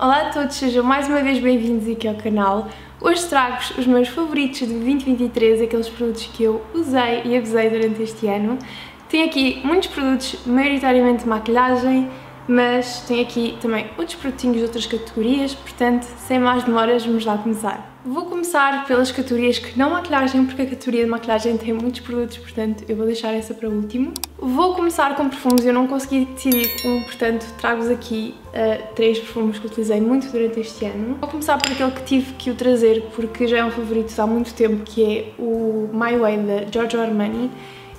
Olá a todos, sejam mais uma vez bem-vindos aqui ao canal. Hoje trago-vos os meus favoritos de 2023, aqueles produtos que eu usei e abusei durante este ano. Tenho aqui muitos produtos, maioritariamente maquilhagem, mas tenho aqui também outros produtinhos de outras categorias, portanto, sem mais demoras, vamos lá começar. Vou começar pelas categorias que não maquilhagem, porque a categoria de maquilhagem tem muitos produtos, portanto eu vou deixar essa para último. Vou começar com perfumes, eu não consegui decidir um, portanto trago-vos aqui uh, três perfumes que utilizei muito durante este ano. Vou começar por aquele que tive que o trazer, porque já é um favorito há muito tempo, que é o My Way da Giorgio Armani.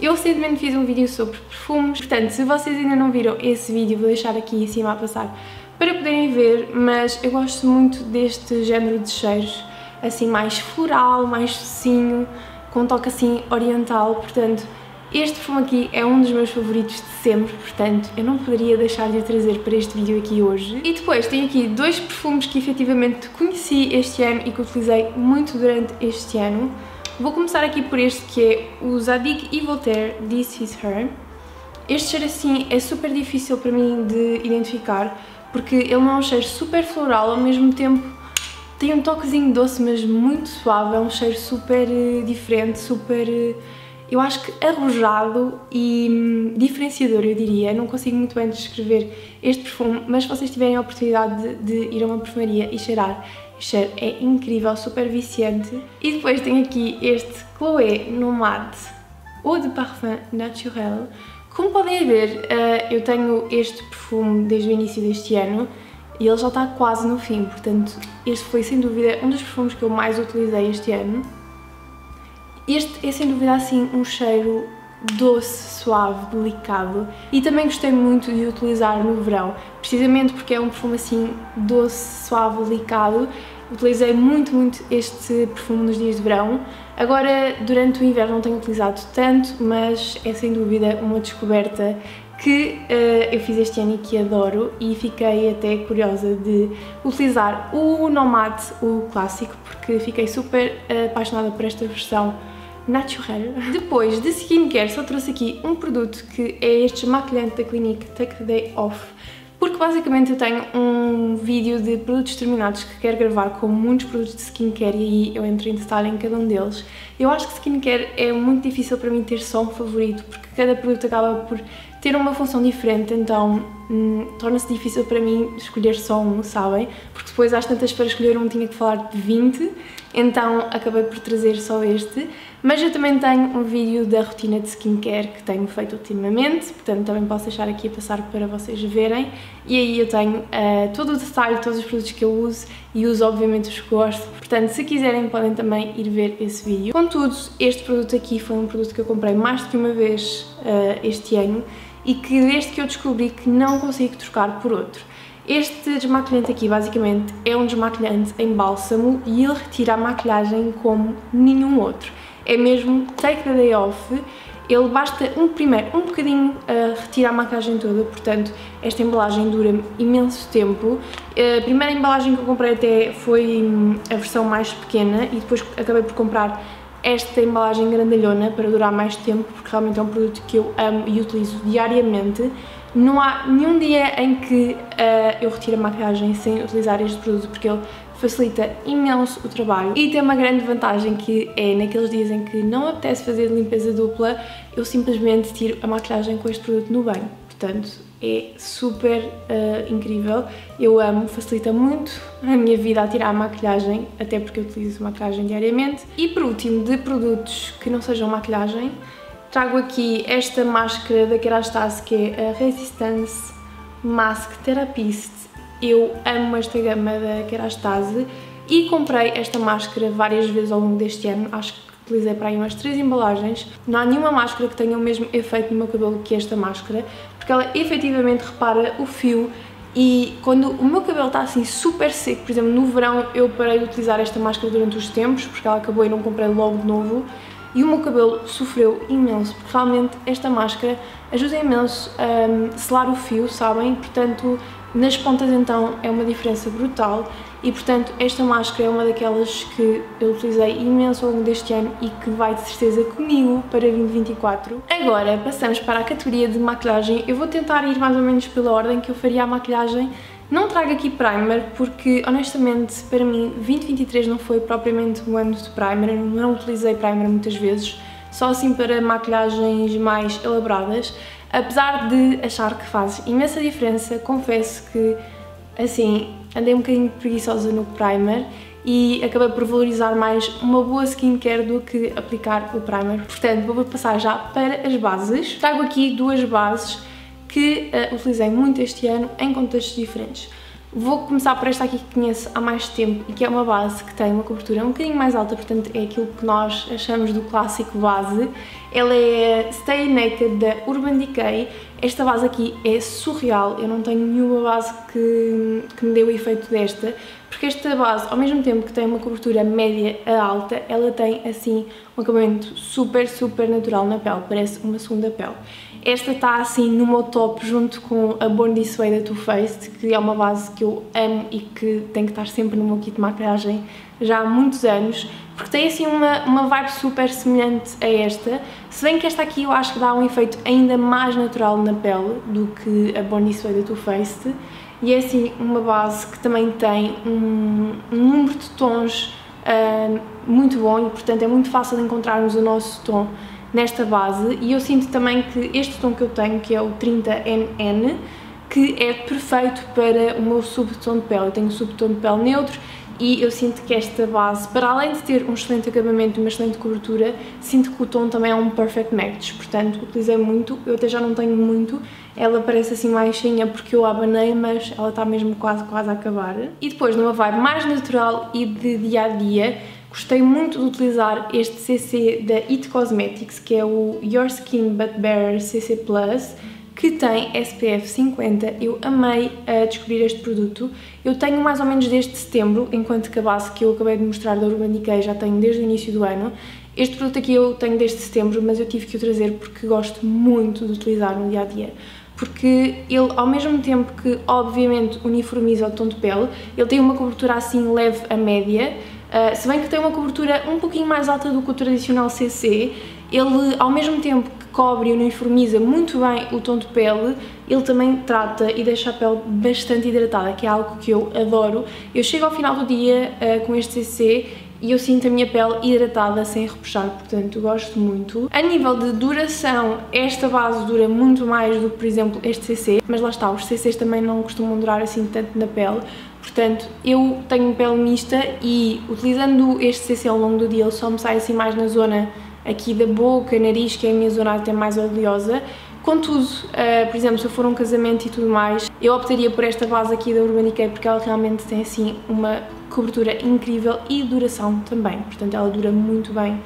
Eu recentemente fiz um vídeo sobre perfumes, portanto se vocês ainda não viram esse vídeo vou deixar aqui em cima a passar para poderem ver, mas eu gosto muito deste género de cheiros assim mais floral, mais docinho, com um toque assim oriental, portanto este perfume aqui é um dos meus favoritos de sempre, portanto eu não poderia deixar de o trazer para este vídeo aqui hoje. E depois tenho aqui dois perfumes que efetivamente conheci este ano e que utilizei muito durante este ano. Vou começar aqui por este que é o Zadig e Voltaire This Is Her. Este cheiro assim é super difícil para mim de identificar porque ele não é um cheiro super floral, ao mesmo tempo tem um toquezinho doce, mas muito suave, é um cheiro super eh, diferente, super, eh, eu acho que arrojado e hum, diferenciador, eu diria. Não consigo muito bem descrever este perfume, mas se vocês tiverem a oportunidade de, de ir a uma perfumaria e cheirar, o cheiro é incrível, super viciante. E depois tem aqui este Chloé Nomade Eau de Parfum Naturel. Como podem ver, eh, eu tenho este perfume desde o início deste ano, e ele já está quase no fim, portanto este foi sem dúvida um dos perfumes que eu mais utilizei este ano. Este é sem dúvida assim um cheiro doce, suave, delicado e também gostei muito de utilizar no verão, precisamente porque é um perfume assim doce, suave, delicado. Utilizei muito, muito este perfume nos dias de verão. Agora, durante o inverno não tenho utilizado tanto, mas é sem dúvida uma descoberta que uh, eu fiz este ano e que adoro e fiquei até curiosa de utilizar o Nomad, o clássico, porque fiquei super uh, apaixonada por esta versão natural. Depois de skincare só trouxe aqui um produto que é este maquilhante da Clinique Take the Day Off porque basicamente eu tenho um vídeo de produtos terminados que quero gravar com muitos produtos de skincare e aí eu entro em detalhe em cada um deles. Eu acho que skincare é muito difícil para mim ter só um favorito, porque cada produto acaba por ter uma função diferente, então hum, torna-se difícil para mim escolher só um, sabem? Porque depois às tantas para escolher um tinha que falar de 20, então acabei por trazer só este. Mas eu também tenho um vídeo da rotina de skincare que tenho feito ultimamente, portanto também posso deixar aqui a passar para vocês verem. E aí eu tenho uh, todo o detalhe, todos os produtos que eu uso e uso obviamente os que gosto. Portanto, se quiserem podem também ir ver esse vídeo. Contudo, este produto aqui foi um produto que eu comprei mais do que uma vez uh, este ano e que desde que eu descobri que não consigo trocar por outro. Este desmaquilhante aqui basicamente é um desmaquilhante em bálsamo e ele retira a maquilhagem como nenhum outro. É mesmo take the day off, ele basta um primeiro um bocadinho a retirar a maquilhagem toda, portanto esta embalagem dura imenso tempo. A primeira embalagem que eu comprei até foi hum, a versão mais pequena e depois acabei por comprar esta embalagem grandalhona para durar mais tempo, porque realmente é um produto que eu amo e utilizo diariamente. Não há nenhum dia em que uh, eu retire a maquiagem sem utilizar este produto, porque ele facilita imenso o trabalho e tem uma grande vantagem que é naqueles dias em que não apetece fazer limpeza dupla, eu simplesmente tiro a maquilhagem com este produto no banho. Portanto, é super uh, incrível, eu amo, facilita muito a minha vida a tirar a maquilhagem, até porque eu utilizo maquilhagem diariamente. E por último, de produtos que não sejam maquilhagem, trago aqui esta máscara da Kerastase que é a Resistance Mask Therapist. Eu amo esta gama da Kerastase e comprei esta máscara várias vezes ao longo deste ano, acho que utilizei para aí umas três embalagens. Não há nenhuma máscara que tenha o mesmo efeito no meu cabelo que esta máscara, porque ela efetivamente repara o fio e quando o meu cabelo está assim super seco, por exemplo, no verão eu parei de utilizar esta máscara durante os tempos, porque ela acabou e não comprei logo de novo, e o meu cabelo sofreu imenso, porque realmente esta máscara ajuda imenso a um, selar o fio, sabem? Portanto, nas pontas então é uma diferença brutal e portanto esta máscara é uma daquelas que eu utilizei imenso ao longo deste ano e que vai de certeza comigo para 2024. Agora passamos para a categoria de maquilhagem, eu vou tentar ir mais ou menos pela ordem que eu faria a maquilhagem Não trago aqui primer porque, honestamente, para mim 2023 não foi propriamente um ano de primer, eu não utilizei primer muitas vezes, só assim para maquilhagens mais elaboradas, apesar de achar que faz imensa diferença, confesso que, assim, andei um bocadinho preguiçosa no primer e acabei por valorizar mais uma boa skincare do que aplicar o primer. Portanto, vou passar já para as bases. Trago aqui duas bases que uh, utilizei muito este ano em contextos diferentes. Vou começar por esta aqui que conheço há mais tempo e que é uma base que tem uma cobertura um bocadinho mais alta, portanto é aquilo que nós achamos do clássico base. Ela é Stay Naked da Urban Decay. Esta base aqui é surreal, eu não tenho nenhuma base que, que me dê o efeito desta, porque esta base, ao mesmo tempo que tem uma cobertura média a alta, ela tem assim um acabamento super, super natural na pele, parece uma segunda pele. Esta está assim no meu top junto com a Born This Way da Too Faced, que é uma base que eu amo e que tem que estar sempre no meu kit de maquilhagem já há muitos anos, porque tem assim uma, uma vibe super semelhante a esta, se bem que esta aqui eu acho que dá um efeito ainda mais natural na pele do que a Born This Way da Too Faced, e é assim uma base que também tem um, um número de tons uh, muito bom e portanto é muito fácil de encontrarmos o nosso tom nesta base e eu sinto também que este tom que eu tenho, que é o 30NN, que é perfeito para o meu subtom de pele. Eu tenho um subtom de pele neutro e eu sinto que esta base, para além de ter um excelente acabamento e uma excelente cobertura, sinto que o tom também é um perfect match, portanto utilizei muito, eu até já não tenho muito, ela parece assim mais cheinha porque eu abanei, mas ela está mesmo quase, quase a acabar. E depois, numa vibe mais natural e de dia-a-dia, -dia, Gostei muito de utilizar este CC da It Cosmetics, que é o Your Skin But Better CC Plus, que tem SPF 50. Eu amei uh, descobrir este produto. Eu tenho mais ou menos desde setembro, enquanto que a base que eu acabei de mostrar da Urban Decay já tenho desde o início do ano. Este produto aqui eu tenho desde setembro, mas eu tive que o trazer porque gosto muito de utilizar no dia a dia porque ele, ao mesmo tempo que obviamente uniformiza o tom de pele, ele tem uma cobertura assim leve a média, Uh, se bem que tem uma cobertura um pouquinho mais alta do que o tradicional CC, ele ao mesmo tempo que cobre e uniformiza muito bem o tom de pele, ele também trata e deixa a pele bastante hidratada, que é algo que eu adoro. Eu chego ao final do dia uh, com este CC e eu sinto a minha pele hidratada sem repuxar, portanto gosto muito. A nível de duração, esta base dura muito mais do que, por exemplo, este CC, mas lá está, os CCs também não costumam durar assim tanto na pele, Portanto, eu tenho pele mista e utilizando este CC ao longo do dia ele só me sai assim mais na zona aqui da boca, nariz, que é a minha zona até mais oleosa. Contudo, uh, por exemplo, se eu for um casamento e tudo mais, eu optaria por esta base aqui da Urban Decay porque ela realmente tem assim uma cobertura incrível e duração também, portanto ela dura muito bem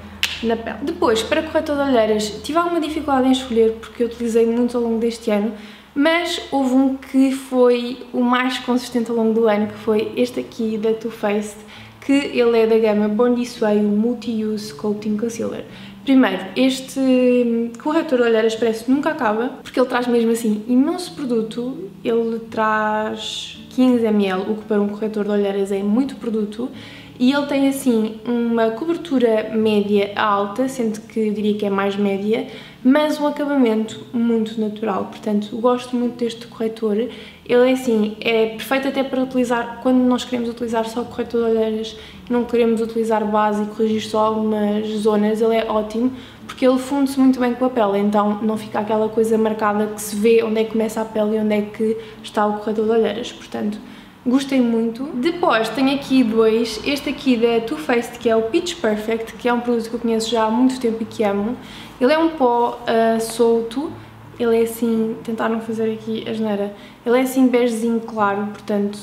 na pele. Depois, para corretor de olheiras, tive alguma dificuldade em escolher porque eu utilizei muito ao longo deste ano, mas houve um que foi o mais consistente ao longo do ano, que foi este aqui da Too Faced, que ele é da gama Born This Way, o Multi-Use Sculpting Concealer. Primeiro, este corretor de parece que nunca acaba, porque ele traz mesmo assim imenso produto, ele traz 15ml, o que para um corretor de olheiras é muito produto, e ele tem assim uma cobertura média alta, sendo que diria que é mais média, mas um acabamento muito natural, portanto gosto muito deste corretor. Ele é assim, é perfeito até para utilizar quando nós queremos utilizar só corretor de olheiras e não queremos utilizar base e corrigir só algumas zonas, ele é ótimo porque ele funde-se muito bem com a pele, então não fica aquela coisa marcada que se vê onde é que começa a pele e onde é que está o corretor de olheiras, portanto gostei muito. Depois tenho aqui dois, este aqui da Too Faced que é o Peach Perfect, que é um produto que eu conheço já há muito tempo e que amo. Ele é um pó uh, solto, ele é assim, tentar não fazer aqui a geneira, ele é assim begezinho claro, portanto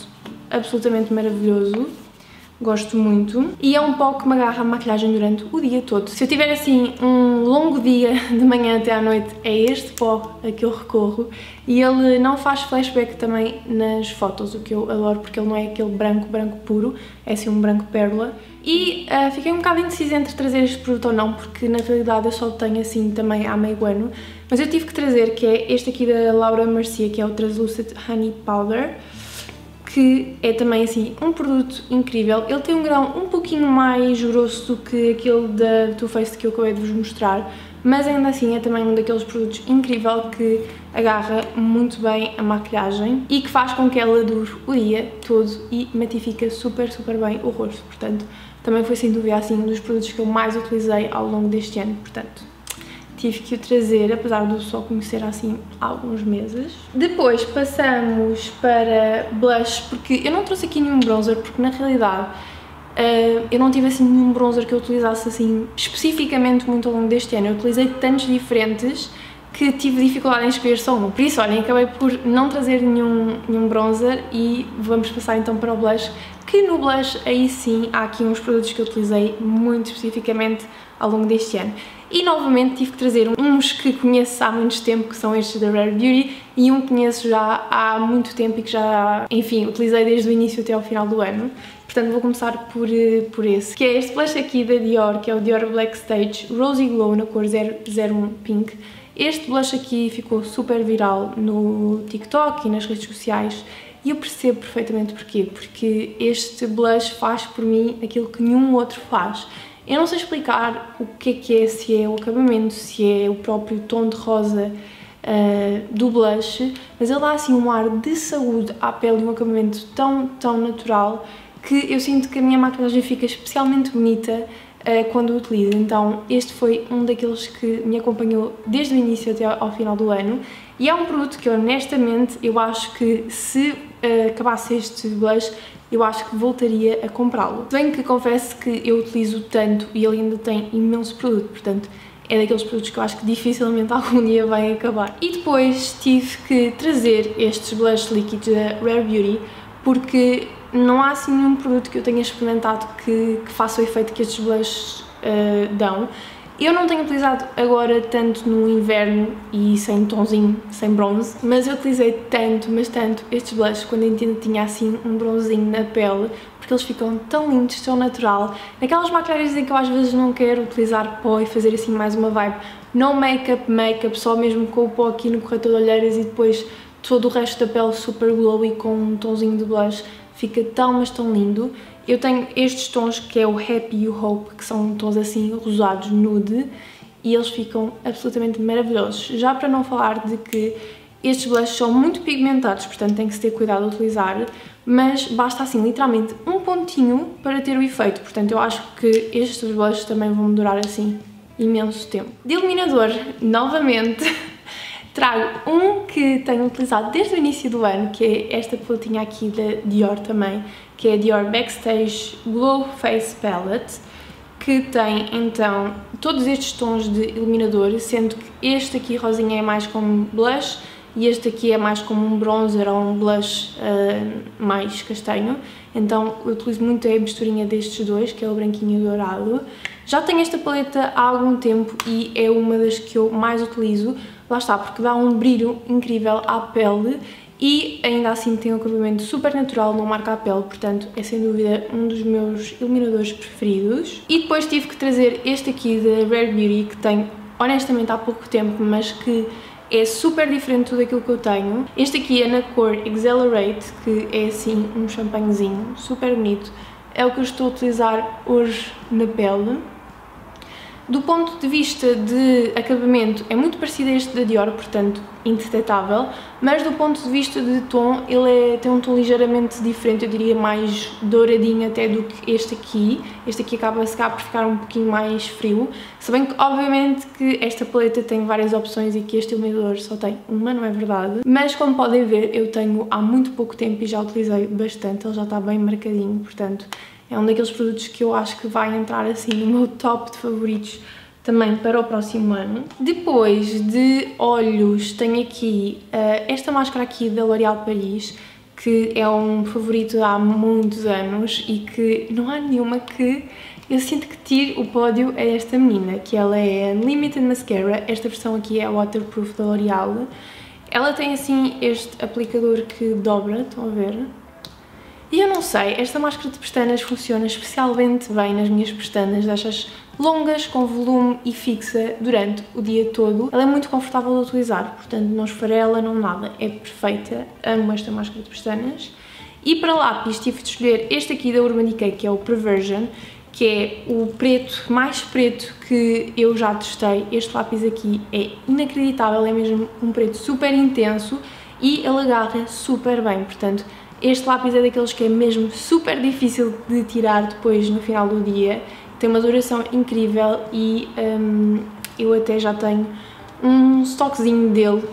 absolutamente maravilhoso gosto muito. E é um pó que me agarra a maquilhagem durante o dia todo. Se eu tiver assim um longo dia de manhã até à noite, é este pó a que eu recorro e ele não faz flashback também nas fotos, o que eu adoro porque ele não é aquele branco, branco puro, é assim um branco pérola. E uh, fiquei um bocado indecisa entre trazer este produto ou não, porque na realidade eu só tenho assim também há meio ano, mas eu tive que trazer, que é este aqui da Laura Mercia, que é o Translucent Honey Powder que é também assim um produto incrível. Ele tem um grão um pouquinho mais grosso do que aquele da Too Faced que eu acabei de vos mostrar, mas ainda assim é também um daqueles produtos incrível que agarra muito bem a maquilhagem e que faz com que ela dure o dia todo e matifica super, super bem o rosto. Portanto, também foi sem dúvida assim um dos produtos que eu mais utilizei ao longo deste ano, portanto tive que o trazer, apesar de eu só conhecer assim há alguns meses. Depois passamos para blush, porque eu não trouxe aqui nenhum bronzer, porque na realidade uh, eu não tive assim nenhum bronzer que eu utilizasse assim especificamente muito ao longo deste ano. Eu utilizei tantos diferentes que tive dificuldade em escolher só um. Por isso, olhem, acabei por não trazer nenhum, nenhum bronzer e vamos passar então para o blush, que no blush aí sim há aqui uns produtos que eu utilizei muito especificamente ao longo deste ano. E novamente tive que trazer uns que conheço há muito tempo, que são estes da Rare Beauty, e um que conheço já há muito tempo e que já, enfim, utilizei desde o início até ao final do ano. Portanto, vou começar por, eh, por esse, que é este blush aqui da Dior, que é o Dior Black Stage Rosy Glow na cor 001 Pink. Este blush aqui ficou super viral no TikTok e nas redes sociais e eu percebo perfeitamente porquê, porque este blush faz por mim aquilo que nenhum outro faz. Eu não sei explicar o que é que é, se é o acabamento, se é o próprio tom de rosa uh, do blush, mas ele dá assim um ar de saúde à pele e um acabamento tão, tão natural que eu sinto que a minha maquilhagem fica especialmente bonita uh, quando o utilizo. Então este foi um daqueles que me acompanhou desde o início até ao final do ano e é um produto que honestamente eu acho que se acabasse este blush eu acho que voltaria a comprá-lo. Bem que confesso que eu utilizo tanto e ele ainda tem imenso produto, portanto é daqueles produtos que eu acho que dificilmente algum dia vai acabar. E depois tive que trazer estes blush líquidos da Rare Beauty porque não há assim nenhum produto que eu tenha experimentado que, que faça o efeito que estes blushes uh, dão. Eu não tenho utilizado agora tanto no inverno e sem tonzinho, sem bronze, mas eu utilizei tanto, mas tanto estes blushes quando ainda tinha assim um bronzinho na pele, porque eles ficam tão lindos, tão natural. Naquelas maquilhagens em que eu às vezes não quero utilizar pó e fazer assim mais uma vibe, no make-up, make-up, só mesmo com o pó aqui no corretor de olheiras e depois todo o resto da pele super glowy com um tonzinho de blush, fica tão mas tão lindo. Eu tenho estes tons que é o Happy o Hope, que são tons assim rosados nude e eles ficam absolutamente maravilhosos. Já para não falar de que estes blushes são muito pigmentados, portanto tem que se ter cuidado a utilizar, mas basta assim literalmente um pontinho para ter o efeito, portanto eu acho que estes blushes também vão durar assim imenso tempo. De iluminador, novamente, trago um que tenho utilizado desde o início do ano, que é esta paletinha aqui da Dior também, que é a Dior Backstage Glow Face Palette, que tem então todos estes tons de iluminador, sendo que este aqui rosinha é mais como blush e este aqui é mais como um bronzer ou um blush uh, mais castanho. Então eu utilizo muito a misturinha destes dois, que é o branquinho e o dourado. Já tenho esta paleta há algum tempo e é uma das que eu mais utilizo. Lá está, porque dá um brilho incrível à pele e ainda assim tem um acabamento super natural, não marca a pele, portanto é sem dúvida um dos meus iluminadores preferidos. E depois tive que trazer este aqui da Rare Beauty, que tenho honestamente há pouco tempo, mas que é super diferente de tudo aquilo que eu tenho. Este aqui é na cor Accelerate, que é assim um champanhezinho super bonito. É o que eu estou a utilizar hoje na pele. Do ponto de vista de acabamento é muito parecido a este da Dior, portanto indetetável, mas do ponto de vista de tom ele é, tem um tom ligeiramente diferente, eu diria mais douradinho até do que este aqui. Este aqui acaba se cá por ficar um pouquinho mais frio, se bem que obviamente que esta paleta tem várias opções e que este iluminador só tem uma, não é verdade? Mas como podem ver eu tenho há muito pouco tempo e já utilizei bastante, ele já está bem marcadinho, portanto é um daqueles produtos que eu acho que vai entrar assim no meu top de favoritos também para o próximo ano. Depois de olhos, tenho aqui uh, esta máscara aqui da L'Oréal Paris, que é um favorito há muitos anos e que não há nenhuma que eu sinto que tire o pódio a esta menina, que ela é Unlimited Mascara, esta versão aqui é waterproof da L'Oréal. Ela tem assim este aplicador que dobra, estão a ver? E eu não sei, esta máscara de pestanas funciona especialmente bem nas minhas pestanas, destas longas, com volume e fixa durante o dia todo. Ela é muito confortável de utilizar, portanto não esfarela, não nada, é perfeita, amo esta máscara de pestanas. E para lápis tive de escolher este aqui da Urban Decay, que é o Perversion. que é o preto mais preto que eu já testei. Este lápis aqui é inacreditável, é mesmo um preto super intenso e ele agarra super bem, portanto este lápis é daqueles que é mesmo super difícil de tirar depois no final do dia, tem uma duração incrível e um, eu até já tenho um estoquezinho dele,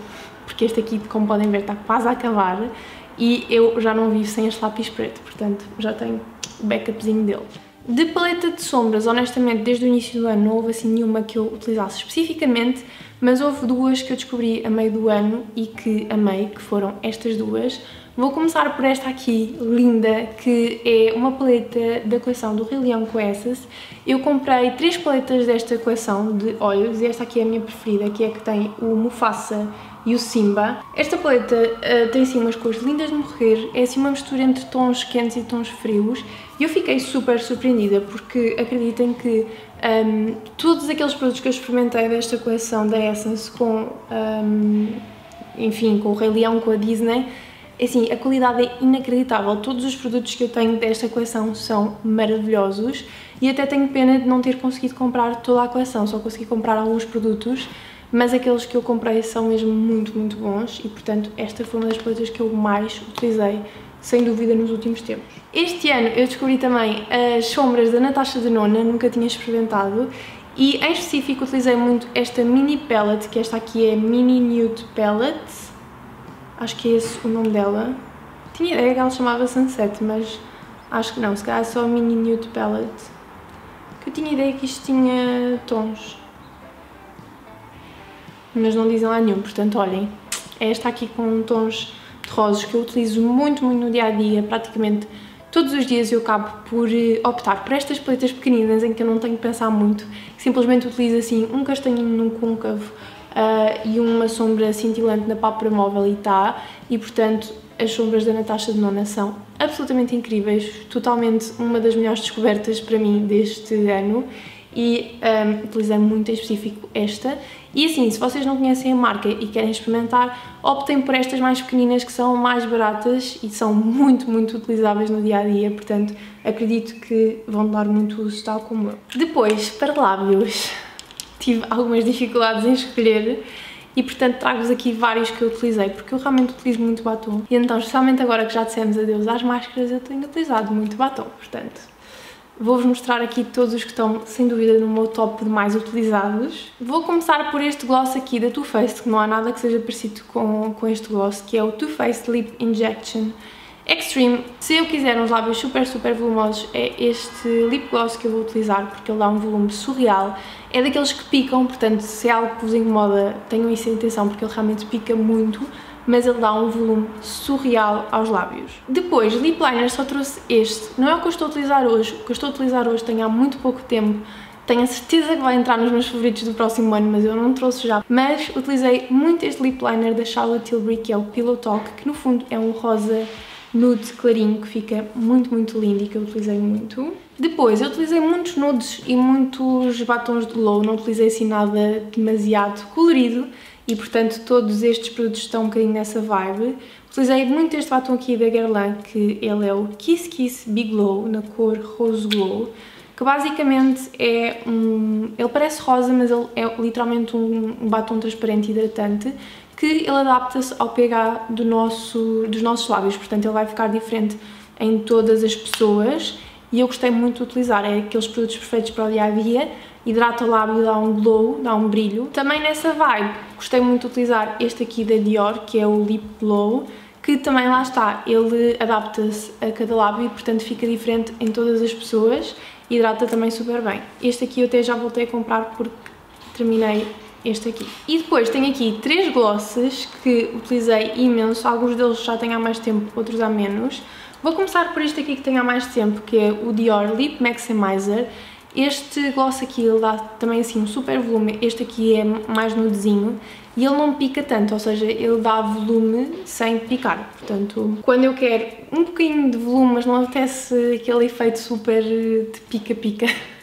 porque este aqui, como podem ver, está quase a acabar e eu já não vivo sem este lápis preto, portanto já tenho o backupzinho dele. De paleta de sombras, honestamente, desde o início do ano não houve assim nenhuma que eu utilizasse especificamente, mas houve duas que eu descobri a meio do ano e que amei, que foram estas duas. Vou começar por esta aqui, linda, que é uma paleta da coleção do Rei Leão Coessas. Eu comprei três paletas desta coleção de olhos e esta aqui é a minha preferida, que é a que tem o Mufasa e o Simba. Esta paleta uh, tem assim umas cores lindas de morrer, é assim uma mistura entre tons quentes e tons frios e eu fiquei super surpreendida porque acreditem que um, todos aqueles produtos que eu experimentei desta coleção da Essence com, um, enfim, com o Rei Leão, com a Disney, assim, a qualidade é inacreditável. Todos os produtos que eu tenho desta coleção são maravilhosos e até tenho pena de não ter conseguido comprar toda a coleção, só consegui comprar alguns produtos, mas aqueles que eu comprei são mesmo muito, muito bons e, portanto, esta foi uma das coisas que eu mais utilizei, sem dúvida, nos últimos tempos. Este ano eu descobri também as sombras da Natasha Denona, nunca tinha experimentado, e em específico utilizei muito esta mini palette, que esta aqui é Mini Nude Palette, Acho que é esse o nome dela. Tinha ideia que ela chamava Sunset, mas acho que não. Se calhar é só Mini Nude Palette. Que eu tinha ideia que isto tinha tons. Mas não dizem lá nenhum, portanto, olhem. É esta aqui com tons de rosas que eu utilizo muito, muito no dia-a-dia. -dia, praticamente todos os dias eu acabo por eh, optar por estas paletas pequeninas em que eu não tenho que pensar muito. Simplesmente utilizo assim um castanhinho num côncavo uh, e uma sombra cintilante na pálpebra móvel e está, e portanto as sombras da Natasha de Nona são absolutamente incríveis, totalmente uma das melhores descobertas para mim deste ano e um, utilizei muito em específico esta. E assim, se vocês não conhecem a marca e querem experimentar, optem por estas mais pequeninas que são mais baratas e são muito, muito utilizáveis no dia a dia, portanto acredito que vão dar muito uso, tal como eu. Depois, para lábios, tive algumas dificuldades em escolher e portanto trago-vos aqui vários que eu utilizei, porque eu realmente utilizo muito batom. E então, especialmente agora que já dissemos adeus às máscaras, eu tenho utilizado muito batom, portanto vou-vos mostrar aqui todos os que estão, sem dúvida, no meu top de mais utilizados. Vou começar por este gloss aqui da Too Faced, que não há nada que seja parecido com, com este gloss, que é o Too Faced Lip Injection Extreme. Se eu quiser uns lábios super, super volumosos, é este lip gloss que eu vou utilizar, porque ele dá um volume surreal é daqueles que picam, portanto, se é algo que vos incomoda, tenham isso em atenção, porque ele realmente pica muito, mas ele dá um volume surreal aos lábios. Depois, lip liner só trouxe este. Não é o que eu estou a utilizar hoje, o que eu estou a utilizar hoje tenho há muito pouco tempo, tenho a certeza que vai entrar nos meus favoritos do próximo ano, mas eu não trouxe já. Mas utilizei muito este lip liner da Charlotte Tilbury, que é o Pillow Talk, que no fundo é um rosa nude clarinho que fica muito, muito lindo e que eu utilizei muito. Depois, eu utilizei muitos nudes e muitos batons de glow, não utilizei assim nada demasiado colorido e, portanto, todos estes produtos estão um bocadinho nessa vibe. Utilizei muito este batom aqui da Guerlain, que ele é o Kiss Kiss Big Glow, na cor Rose Glow, que basicamente é um... ele parece rosa, mas ele é literalmente um, batom transparente hidratante que ele adapta-se ao pH do nosso, dos nossos lábios, portanto ele vai ficar diferente em todas as pessoas. E eu gostei muito de utilizar, é aqueles produtos perfeitos para o dia a dia, hidrata o lábio, dá um glow, dá um brilho. Também nessa vibe, gostei muito de utilizar este aqui da Dior, que é o Lip Glow, que também lá está, ele adapta-se a cada lábio e portanto fica diferente em todas as pessoas, hidrata também super bem. Este aqui eu até já voltei a comprar porque terminei este aqui. E depois tenho aqui três glosses que utilizei imenso, alguns deles já têm há mais tempo, outros há menos. Vou começar por este aqui que tem há mais tempo, que é o Dior Lip Maximizer. Este gloss aqui ele dá também assim um super volume, este aqui é mais nudezinho e ele não pica tanto, ou seja, ele dá volume sem picar, portanto, quando eu quero um bocadinho de volume, mas não acontece aquele efeito super de pica-pica,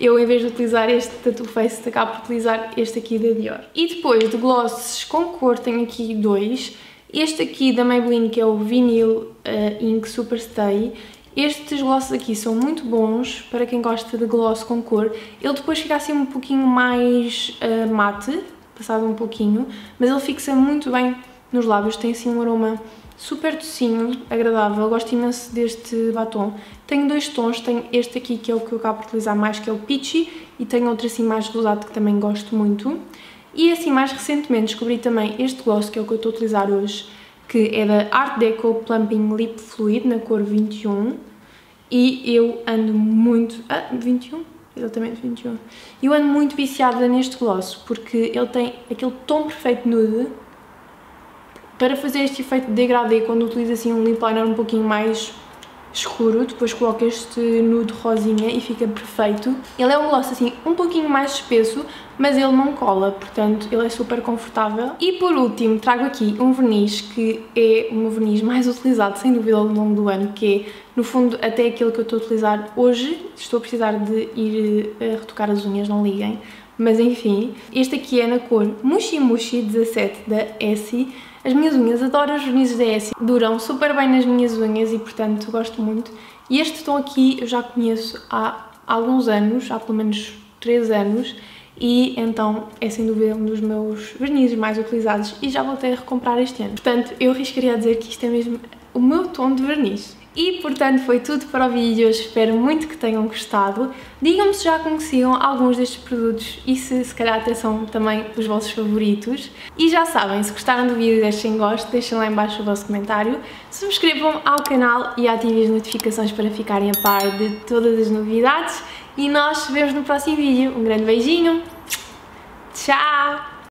eu em vez de utilizar este Tattoo Face acabo por utilizar este aqui da Dior. E depois de glosses com cor tenho aqui dois, este aqui da Maybelline que é o Vinyl uh, Ink Super Stay Estes glosses aqui são muito bons para quem gosta de gloss com cor. Ele depois fica assim um pouquinho mais uh, mate, passado um pouquinho, mas ele fixa muito bem nos lábios, tem assim um aroma super docinho, agradável, eu gosto imenso deste batom. Tenho dois tons, tenho este aqui que é o que eu acabo por utilizar mais, que é o Peachy, e tenho outro assim mais rosado que também gosto muito. E assim mais recentemente descobri também este gloss, que é o que eu estou a utilizar hoje, que é da Art Deco Plumping Lip Fluid, na cor 21. E eu ando muito... Ah, 21? Exatamente, 21. Eu ando muito viciada neste gloss, porque ele tem aquele tom perfeito nude, para fazer este efeito de degradê, quando utilizo assim um lip liner um pouquinho mais escuro, depois coloco este nude rosinha e fica perfeito. Ele é um gloss assim um pouquinho mais espesso, mas ele não cola, portanto ele é super confortável. E por último trago aqui um verniz que é o meu verniz mais utilizado sem dúvida ao longo do ano, que é no fundo até aquele que eu estou a utilizar hoje. Estou a precisar de ir a eh, retocar as unhas, não liguem. Mas enfim, este aqui é na cor Mushi Mushi 17 da Essie as minhas unhas, adoro os vernizes da Essie, duram super bem nas minhas unhas e portanto gosto muito. E este tom aqui eu já conheço há alguns anos, há pelo menos 3 anos, e então é sem dúvida um dos meus vernizes mais utilizados e já voltei a recomprar este ano. Portanto, eu arriscaria a dizer que isto é mesmo o meu tom de verniz. E portanto foi tudo para o vídeo, espero muito que tenham gostado. Digam-me se já conheciam alguns destes produtos e se se calhar até são também os vossos favoritos. E já sabem, se gostaram do vídeo deixem gosto, deixem lá em baixo o vosso comentário, subscrevam ao canal e ativem as notificações para ficarem a par de todas as novidades. E nós vemos no próximo vídeo. Um grande beijinho, tchau!